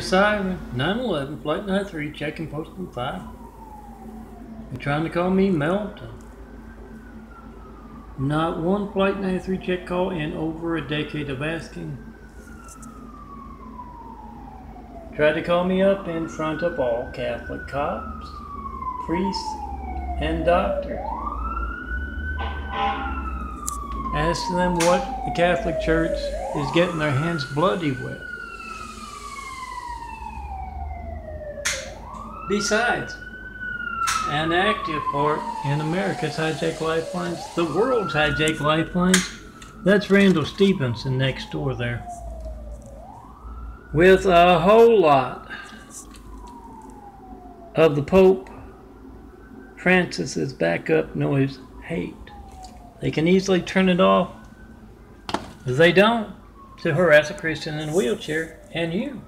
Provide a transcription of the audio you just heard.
Siren, 911, flight 93, checking posting 5. They're trying to call me Melton. Not one flight 93 check call in over a decade of asking. Tried to call me up in front of all Catholic cops, priests, and doctors. Asked them what the Catholic Church is getting their hands bloody with. Besides, an active part in America's hijack lifelines, the world's hijack lifelines, that's Randall Stevenson next door there. With a whole lot of the Pope Francis's backup noise hate. They can easily turn it off. If they don't, to harass a Christian in a wheelchair and you.